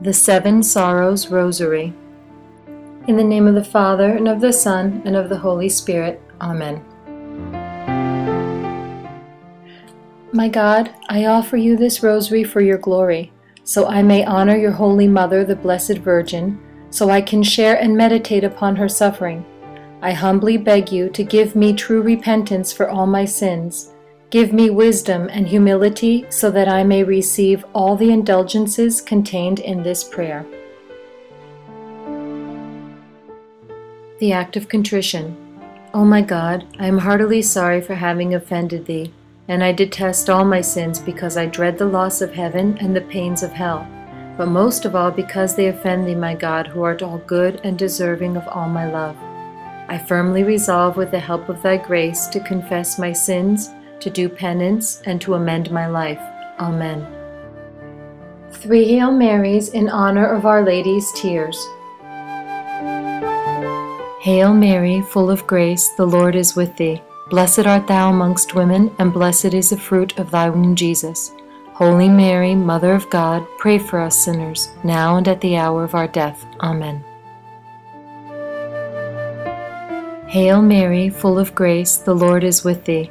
The Seven Sorrows Rosary. In the name of the Father, and of the Son, and of the Holy Spirit. Amen. My God, I offer you this rosary for your glory, so I may honor your Holy Mother, the Blessed Virgin, so I can share and meditate upon her suffering. I humbly beg you to give me true repentance for all my sins Give me wisdom and humility so that I may receive all the indulgences contained in this prayer. The Act of Contrition. O my God, I am heartily sorry for having offended Thee, and I detest all my sins because I dread the loss of heaven and the pains of hell, but most of all because they offend Thee, my God, who art all good and deserving of all my love. I firmly resolve with the help of Thy grace to confess my sins to do penance, and to amend my life. Amen. Three Hail Marys in honor of Our Lady's tears. Hail Mary, full of grace, the Lord is with thee. Blessed art thou amongst women, and blessed is the fruit of thy womb, Jesus. Holy Mary, Mother of God, pray for us sinners, now and at the hour of our death. Amen. Hail Mary, full of grace, the Lord is with thee.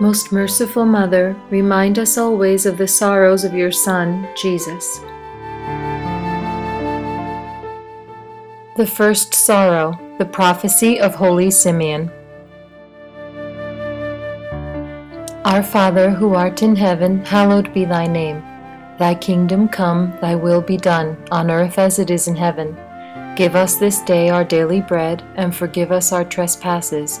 Most merciful Mother, remind us always of the sorrows of your Son, Jesus. The first sorrow, the prophecy of Holy Simeon. Our Father, who art in heaven, hallowed be thy name. Thy kingdom come, thy will be done, on earth as it is in heaven. Give us this day our daily bread, and forgive us our trespasses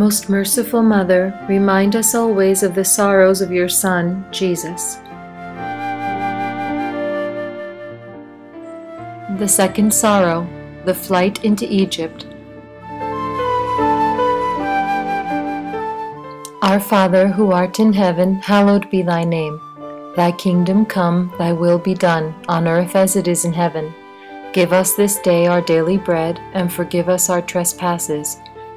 Most merciful Mother, remind us always of the sorrows of your Son, Jesus. The second sorrow, the flight into Egypt. Our Father, who art in heaven, hallowed be thy name. Thy kingdom come, thy will be done, on earth as it is in heaven. Give us this day our daily bread, and forgive us our trespasses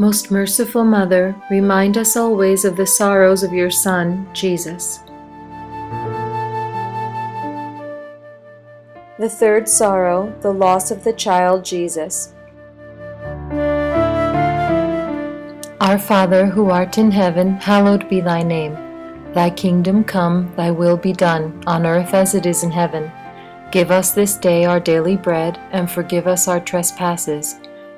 Most merciful Mother, remind us always of the sorrows of your Son, Jesus. The third sorrow, the loss of the child Jesus. Our Father, who art in heaven, hallowed be thy name. Thy kingdom come, thy will be done, on earth as it is in heaven. Give us this day our daily bread, and forgive us our trespasses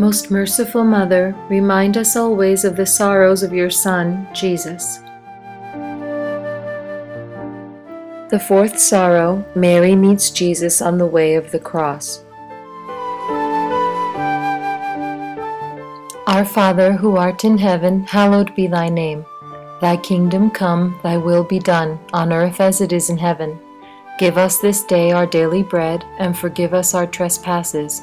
Most merciful Mother, remind us always of the sorrows of your Son, Jesus. The fourth sorrow, Mary meets Jesus on the way of the cross. Our Father, who art in heaven, hallowed be thy name. Thy kingdom come, thy will be done, on earth as it is in heaven. Give us this day our daily bread, and forgive us our trespasses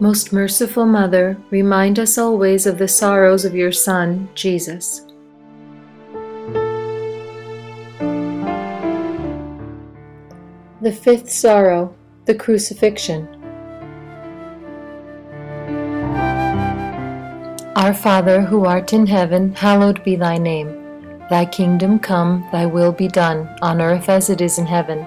Most merciful Mother, remind us always of the sorrows of your Son, Jesus. The fifth sorrow, the crucifixion. Our Father, who art in heaven, hallowed be thy name. Thy kingdom come, thy will be done, on earth as it is in heaven.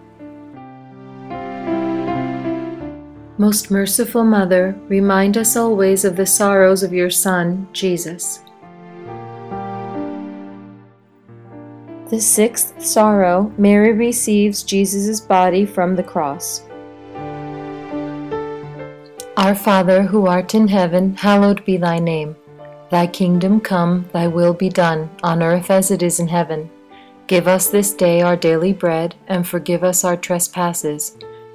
Most merciful Mother, remind us always of the sorrows of your Son, Jesus. The sixth sorrow, Mary receives Jesus' body from the cross. Our Father, who art in heaven, hallowed be thy name. Thy kingdom come, thy will be done, on earth as it is in heaven. Give us this day our daily bread, and forgive us our trespasses,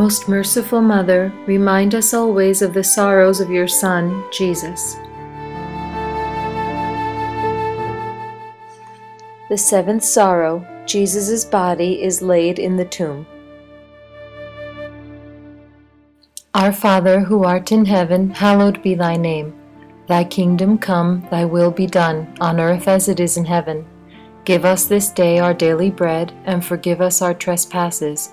Most merciful Mother, remind us always of the sorrows of your Son, Jesus. The seventh sorrow Jesus' body is laid in the tomb. Our Father, who art in heaven, hallowed be thy name. Thy kingdom come, thy will be done, on earth as it is in heaven. Give us this day our daily bread, and forgive us our trespasses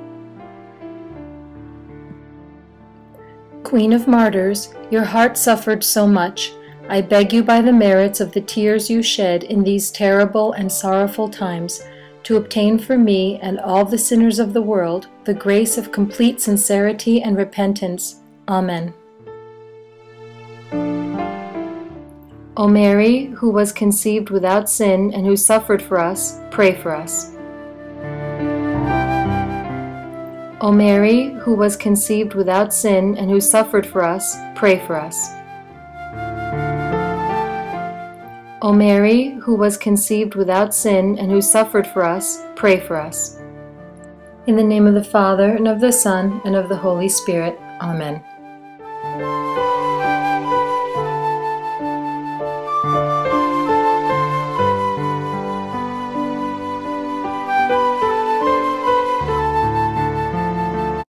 Queen of Martyrs, your heart suffered so much. I beg you by the merits of the tears you shed in these terrible and sorrowful times, to obtain for me and all the sinners of the world the grace of complete sincerity and repentance. Amen. O Mary, who was conceived without sin and who suffered for us, pray for us. O Mary, who was conceived without sin and who suffered for us, pray for us. O Mary, who was conceived without sin and who suffered for us, pray for us. In the name of the Father, and of the Son, and of the Holy Spirit. Amen.